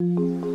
Thank mm -hmm. you.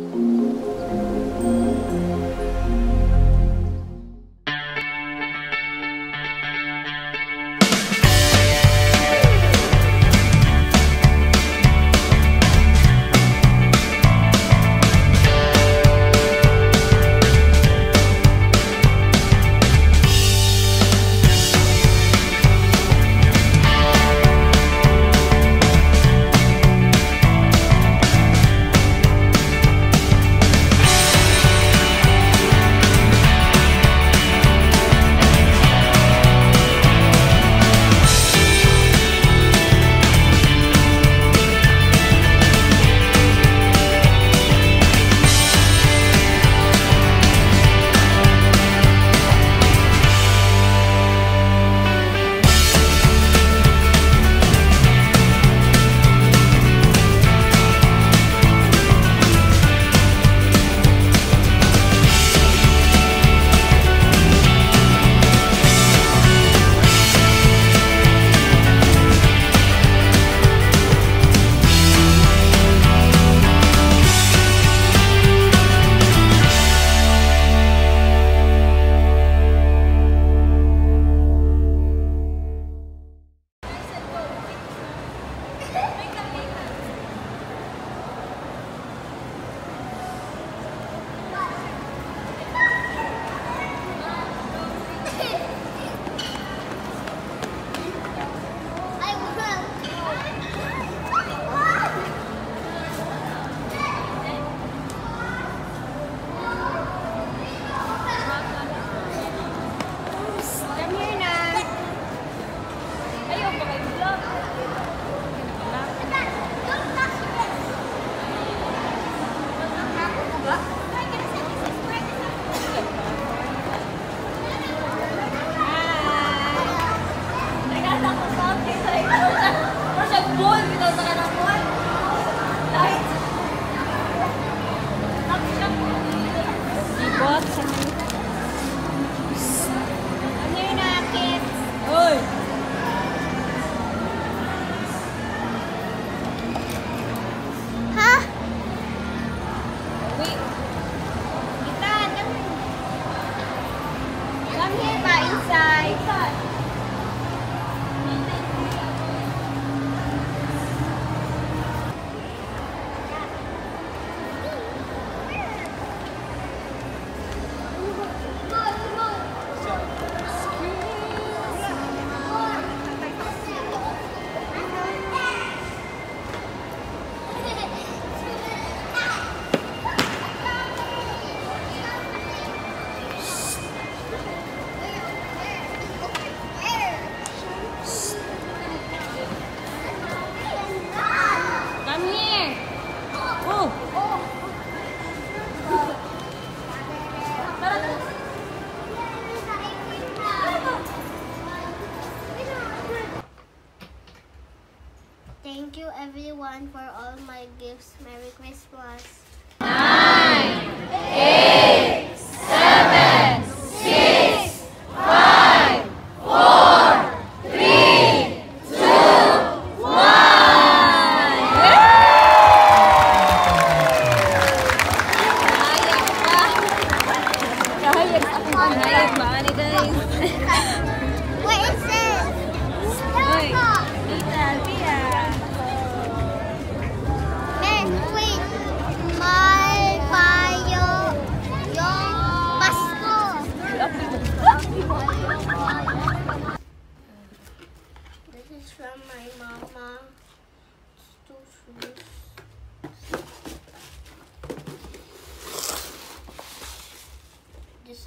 everyone for all my gifts. Merry Christmas. Nine, eight.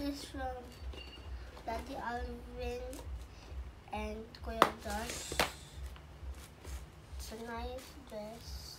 is from Daddy Alvin and Kuya Josh. It's a nice dress.